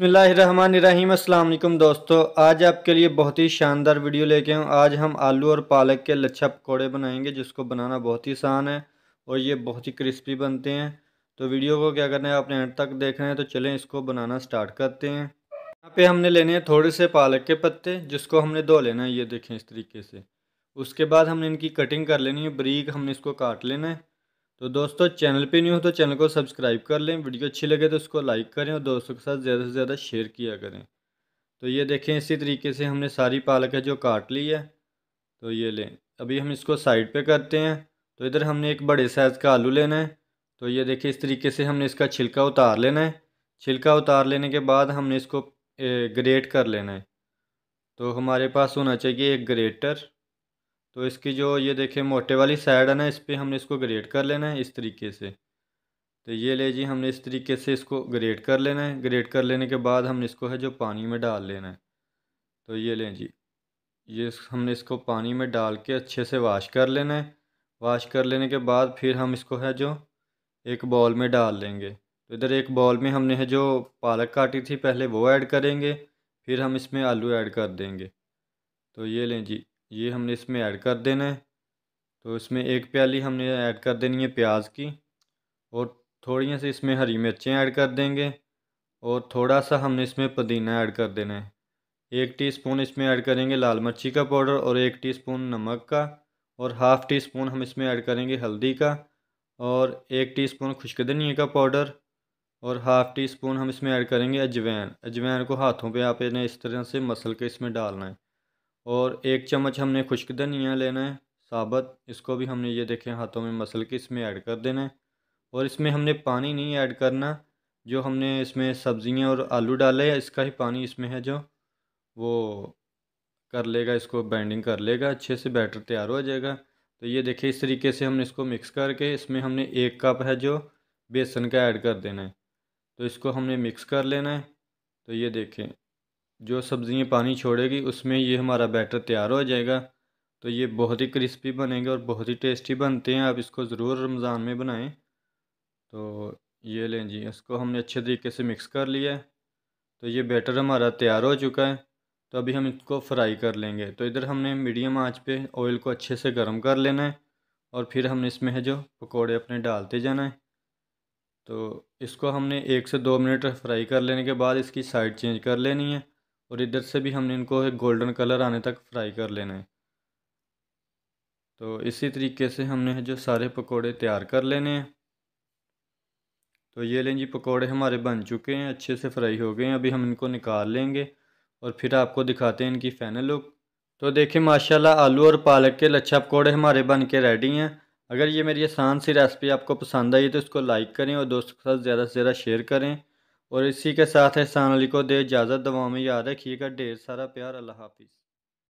बसमीम अल्लाम दोस्तों। आज आपके लिए बहुत ही शानदार वीडियो लेके हूँ आज हम आलू और पालक के लच्छा पकौड़े बनाएँगे, जिसको बनाना बहुत ही आसान है और ये बहुत ही क्रिस्पी बनते हैं। तो वीडियो को क्या करना है, आपने एंड तक देखना है तो चलें इसको बनाना स्टार्ट करते हैं। यहाँ पे हमने लेने हैं थोड़े से पालक के पत्ते, जिसको हमने धो लेना है, ये देखें इस तरीके से। उसके बाद हमने इनकी कटिंग कर लेनी है, बरीक हमने इसको काट लेना है। तो दोस्तों, चैनल पे नहीं हो तो चैनल को सब्सक्राइब कर लें। वीडियो अच्छी लगे तो उसको लाइक करें और दोस्तों के साथ ज़्यादा से ज़्यादा शेयर किया करें। तो ये देखें, इसी तरीके से हमने सारी पालक है जो काट ली है। तो ये लें, अभी हम इसको साइड पे करते हैं। तो इधर हमने एक बड़े साइज़ का आलू लेना है। तो ये देखिए इस तरीके से हमने इसका छिलका उतार लेना है। छिलका उतार लेने के बाद हमने इसको ग्रेट कर लेना है। तो हमारे पास होना चाहिए एक ग्रेटर। तो इसकी जो ये देखें मोटे वाली साइड है ना, इस पर हमने इसको ग्रेड कर लेना है इस तरीके से। तो ये ले जी, हमने इस तरीके से इसको ग्रेड कर लेना है। ग्रेड कर लेने के बाद हमने इसको है जो पानी में डाल लेना है। तो ये लें जी, ये हमने इसको पानी में डाल के अच्छे से वाश कर लेना है। वाश कर लेने के बाद फिर हम इसको है जो एक बॉल में डाल लेंगे। तो इधर एक बॉल में हमने है जो पालक काटी थी, पहले वो ऐड करेंगे, फिर हम इसमें आलू ऐड कर देंगे। तो ये लें जी ये हमने इसमें ऐड कर देना है। तो इसमें एक प्याली हमने ऐड कर देनी है प्याज की और थोड़ी सी इसमें हरी मिर्चें ऐड कर देंगे और थोड़ा सा हमने इसमें पुदीना ऐड कर देना है। एक टीस्पून इसमें ऐड करेंगे लाल मिर्ची का पाउडर और एक टीस्पून नमक का और हाफ़ टी स्पून हम इसमें ऐड करेंगे हल्दी का और एक टीस्पून खुश्क धनिया का पाउडर और हाफ़ टी स्पून हम इसमें ऐड करेंगे अजवैन। अजवैन को हाथों पे आप इन्हें इस तरह से मसल के इसमें डालना है। और एक चम्मच हमने खुश्क धनिया लेना है, साबत। इसको भी हमने, ये देखें, हाथों में मसल के इसमें ऐड कर देना है। और इसमें हमने पानी नहीं ऐड करना, जो हमने इसमें सब्ज़ियाँ और आलू डाले इसका ही पानी इसमें है जो, वो कर लेगा, इसको बाइंडिंग कर लेगा, अच्छे से बैटर तैयार हो जाएगा। तो ये देखिए इस तरीके से हमने इसको मिक्स करके, इसमें हमने एक कप है जो, बेसन का ऐड कर देना है। तो इसको हमने मिक्स कर लेना है। तो ये देखें जो सब्ज़ियाँ पानी छोड़ेगी, उसमें ये हमारा बैटर तैयार हो जाएगा। तो ये बहुत ही क्रिस्पी बनेंगे और बहुत ही टेस्टी बनते हैं। आप इसको ज़रूर रमज़ान में बनाएँ। तो ये लें जी, इसको हमने अच्छे तरीके से मिक्स कर लिया है। तो ये बैटर हमारा तैयार हो चुका है। तो अभी हम इसको फ्राई कर लेंगे। तो इधर हमने मीडियम आँच पे ऑयल को अच्छे से गर्म कर लेना है और फिर हमने इसमें है जो पकोड़े अपने डालते जाना है। तो इसको हमने एक से दो मिनट फ्राई कर लेने के बाद इसकी साइड चेंज कर लेनी है। और इधर से भी हमने इनको एक गोल्डन कलर आने तक फ्राई कर लेना है। तो इसी तरीके से हमने जो सारे पकोड़े तैयार कर लेने हैं। तो ये लें जी, पकोड़े हमारे बन चुके हैं, अच्छे से फ्राई हो गए हैं। अभी हम इनको निकाल लेंगे और फिर आपको दिखाते हैं इनकी फ़ाइनल लुक तो देखिए, माशाल्लाह आलू और पालक के लच्छा पकौड़े हमारे बन के रेडी हैं। अगर ये मेरी आसान सी रेसिपी आपको पसंद आई तो इसको लाइक करें और दोस्तों के साथ ज़्यादा से ज़्यादा शेयर करें। और इसी के साथ एहसान अली को दे इजाज़त दवा में याद रखिएगा। ढेर सारा प्यार, अल्लाह हाफिज़।